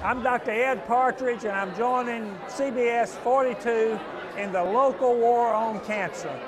I'm Dr. Ed Partridge, and I'm joining CBS 42 in the local war on cancer.